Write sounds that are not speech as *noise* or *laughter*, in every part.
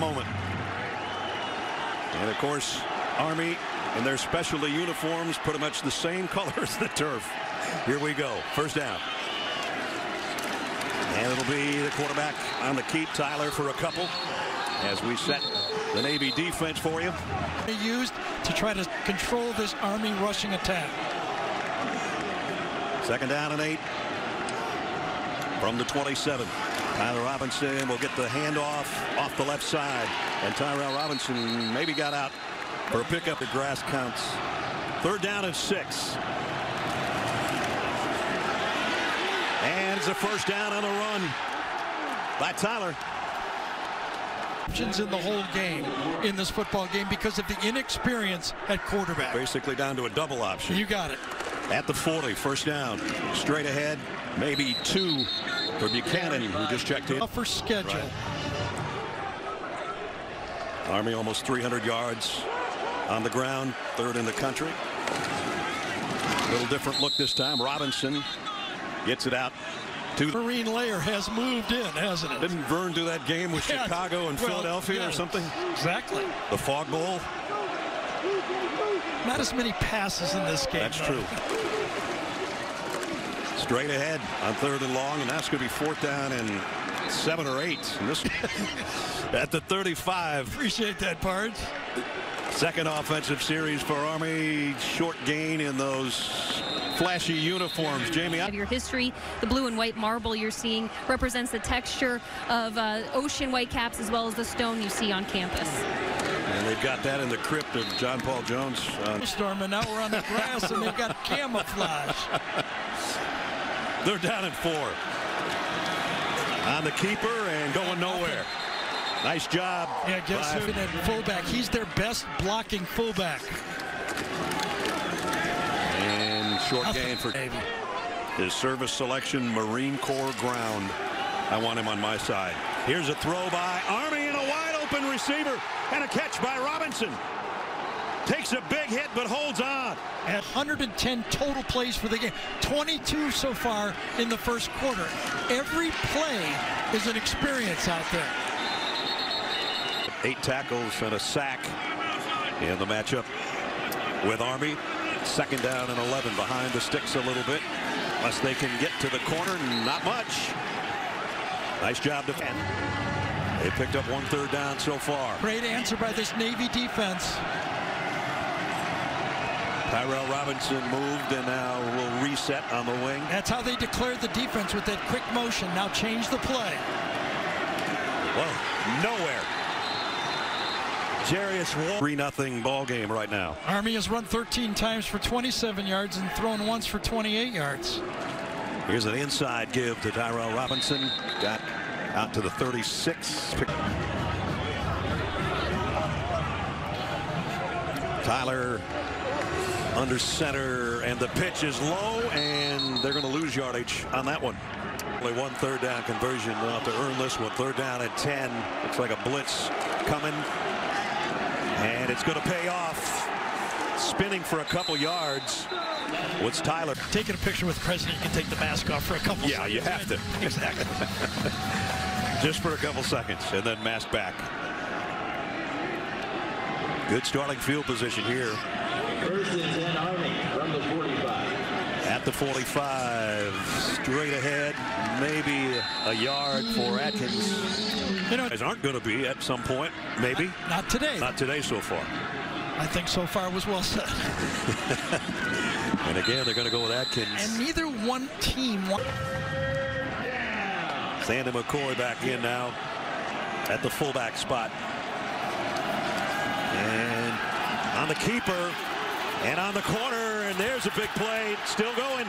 moment. And of course, Army in their specialty uniforms, pretty much the same *laughs* color as the turf. Here we go. First down. And it'll be the quarterback on the keep, Tyler, for a couple as we set the Navy defense for you. Used to try to control this Army rushing attack. Second down and eight from the 27. Tyler Robinson will get the handoff off the left side. And Tyrell Robinson maybe got out for a pickup. The grass counts. Third down and six. And it's a first down on a run by Tyler. Options in the whole game in this football game because of the inexperience at quarterback. Basically down to a double option. You got it. At the 40, first down. Straight ahead, maybe two for Buchanan, who just checked in. Tougher schedule. Right. Army almost 300 yards on the ground, third in the country. A little different look this time. Robinson gets it out to the Marine layer has moved in, hasn't it? Didn't Vern do that game with *laughs* Chicago and well, Philadelphia or something? Exactly. The Fog Bowl? Not as many passes in this game. That's though. true. *laughs* Straight ahead on third and long, and that's going to be fourth down and seven or eight. And this *laughs* at the 35. Appreciate that, Pards. Second offensive series for Army. Short gain in those flashy uniforms. Jamie. Of your history, the blue and white marble you're seeing represents the texture of uh, ocean white caps as well as the stone you see on campus. And they've got that in the crypt of John Paul Jones. Uh, Storm, and now we're on the grass, and they've got *laughs* camouflage. They're down at four. On the keeper and going nowhere. Nice job. Yeah, guess by- who? That fullback. He's their best blocking fullback. And short gain for Navy. his service selection, Marine Corps ground. I want him on my side. Here's a throw by Army and a wide open receiver and a catch by Robinson. Takes a big hit but holds on. At 110 total plays for the game. 22 so far in the first quarter. Every play is an experience out there. Eight tackles and a sack in the matchup with Army. Second down and 11 behind the sticks a little bit. Unless they can get to the corner, not much. Nice job defend. They picked up one third down so far. Great answer by this Navy defense. Tyrell Robinson moved and now will reset on the wing. That's how they declared the defense with that quick motion. Now change the play. Well, nowhere. Jarius Wall. 3 nothing ball game right now. Army has run 13 times for 27 yards and thrown once for 28 yards. Here's an inside give to Tyrell Robinson. Got out to the 36. Tyler under center and the pitch is low and they're going to lose yardage on that one. Only one third down conversion. They'll have to earn this one. Third down at 10. Looks like a blitz coming. And it's going to pay off. Spinning for a couple yards. What's Tyler? Taking a picture with the president, you can take the mask off for a couple Yeah, seconds. you have to. Exactly. *laughs* Just for a couple seconds and then mask back. Good starting field position here First and 10 Army from the 45. at the 45. Straight ahead, maybe a yard for Adkins. You know, Guys aren't going to be at some point, maybe. not today. Not today so far. I think so far was well said. *laughs* And again, they're going to go with Adkins. And neither one team won. Sandon McCoy back in now at the fullback spot. And on the keeper and on the corner, and there's a big play. Still going.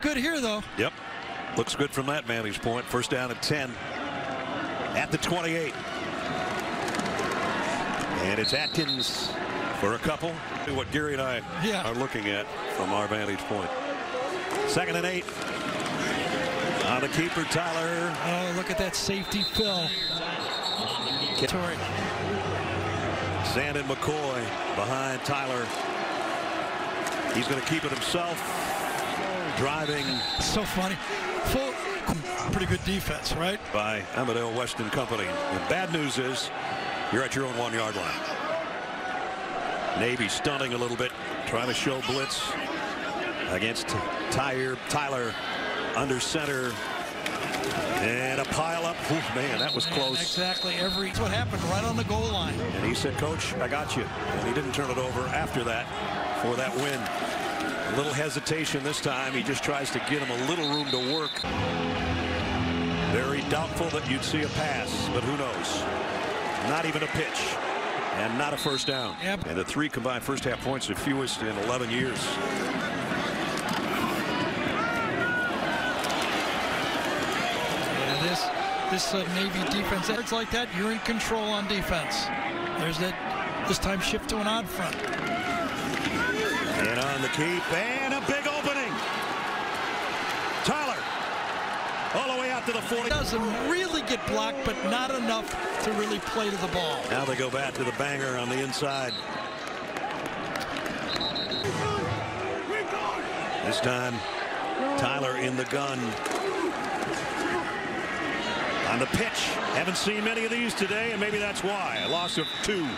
Good here, though. Yep. Looks good from that vantage point. First down at 10 at the 28. And it's Adkins for a couple. What Gary and I Yeah. are looking at from our vantage point. Second and eight. On the keeper, Tyler. Oh, look at that safety fill. Torrey. Sandon McCoy behind Tyler. He's going to keep it himself. Driving. So funny. full, pretty good defense, right? by Amadale Weston Company. The bad news is you're at your own one yard line. Navy stunning a little bit, trying to show blitz against Tyre, Tyler under center. And a pile up. Ooh, man, that was close. Exactly. Every that's what happened right on the goal line. And he said, Coach, I got you. And he didn't turn it over after that for that win. A little hesitation this time. He just tries to get him a little room to work. Very doubtful that you'd see a pass, but who knows? Not even a pitch. And not a first down. Yep. And the three combined first half points, the fewest in 11 years. Yeah, this uh, Navy defense, it's like that, you're in control on defense. There's that this time shift to an odd front. And on the keep, and a big opening. Tyler, all the way out to the 40. Doesn't really get blocked, but not enough to really play to the ball. Now they go back to the banger on the inside. This time, Tyler in the gun. On the pitch. Haven't seen many of these today, and maybe that's why. A loss of two.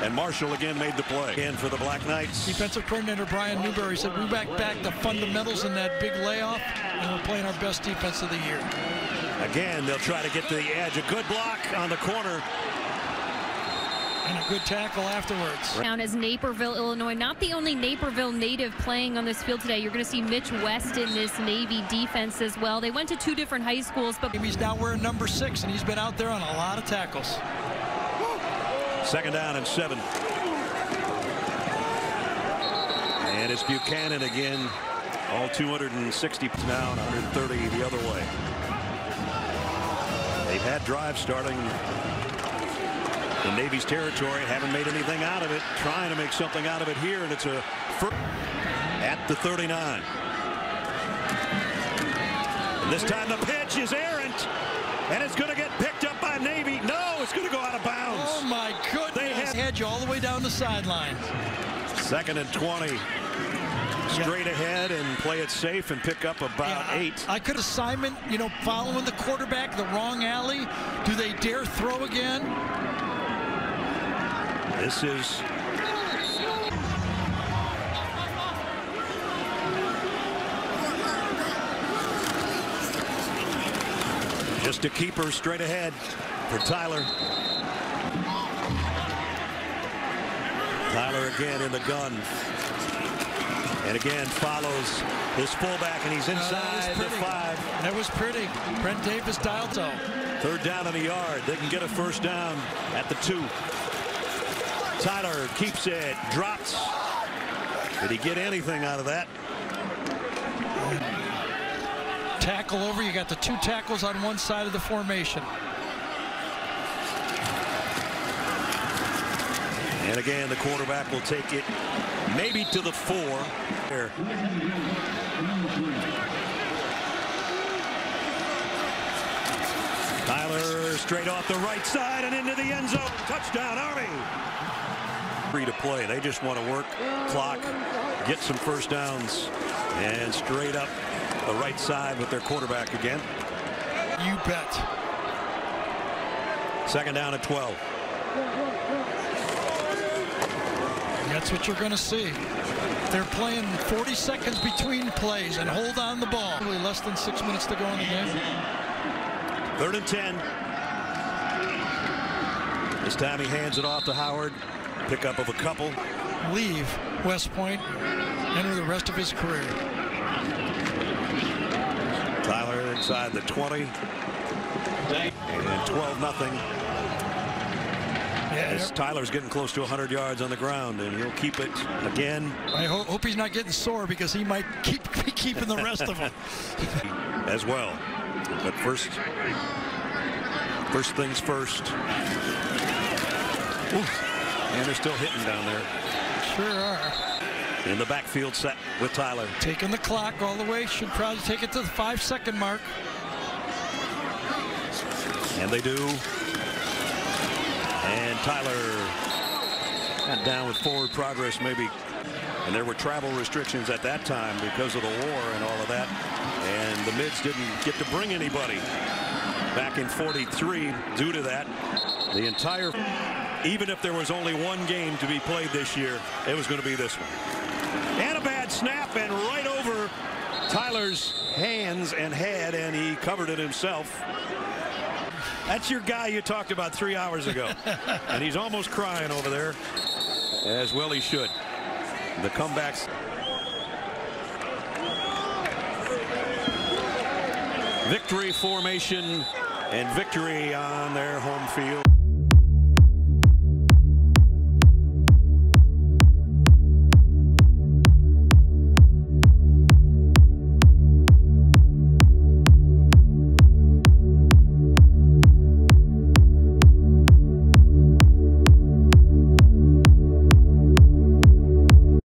And Marshall again made the play. Again for the Black Knights. Defensive coordinator Brian Newberry said we back back the fundamentals in that big layoff, and we're playing our best defense of the year. Again, they'll try to get to the edge. A good block on the corner. And a good tackle afterwards. Down as Naperville, Illinois. Not the only Naperville native playing on this field today. You're going to see Mitch West in this Navy defense as well. They went to two different high schools, but He's now wearing number six, and he's been out there on a lot of tackles. Second down and seven. And it's Buchanan again. All 260 now and 130 the other way. They've had drives starting in Navy's territory. Haven't made anything out of it. Trying to make something out of it here. And it's a first at the 39. And this time the pitch is errant. And it's going to get picked up by Navy. No, it's going to go out of bounds. Oh my goodness! They had you all the way down the sideline. Second and 20. Straight ahead and play it safe and pick up about Yeah, I- eight. I could assignment, you know, following the quarterback, the wrong alley. Do they dare throw again? This is just a keeper straight ahead for Tyler. Tyler again in the gun. And again follows his fullback and he's Uh, inside the five. That was pretty. Brent Davis dialed to. Third down in the yard. They can get a first down at the two. Tyler keeps it, drops. Did he get anything out of that? Tackle over. You got the two tackles on one side of the formation. And again, the quarterback will take it maybe to the four. There. Tyler straight off the right side and into the end zone. Touchdown, Army. Free to play. They just want to work clock, get some first downs, and straight up the right side with their quarterback again. You bet. Second down at 12. That's what you're going to see. They're playing 40 seconds between plays and hold on the ball. Probably less than six minutes to go in the game. Third and 10. This time he hands it off to Howard. Pickup of a couple. Leave West Point. Enter the rest of his career. Tyler inside the 20. And 12 nothing. Yeah, As Tyler's getting close to 100 yards on the ground, and he'll keep it again I ho hope he's not getting sore because he might *laughs* keep be keeping the rest of them. *laughs* *laughs* as well. But first, first things first. Oof. And they're still hitting down there Sure are. in the backfield set with Tyler. Taking the clock all the way. Should probably take it to the five second mark. And they do. And Tyler got down with forward progress maybe. And there were travel restrictions at that time because of the war and all of that. And the Mids didn't get to bring anybody back in 43 due to that. The entire, even if there was only one game to be played this year, it was going to be this one. And a bad snap and right over Tyler's hands and head, and he covered it himself. That's your guy you talked about three hours ago. *laughs* and he's almost crying over there, as well he should. The comebacks. Victory formation and victory on their home field.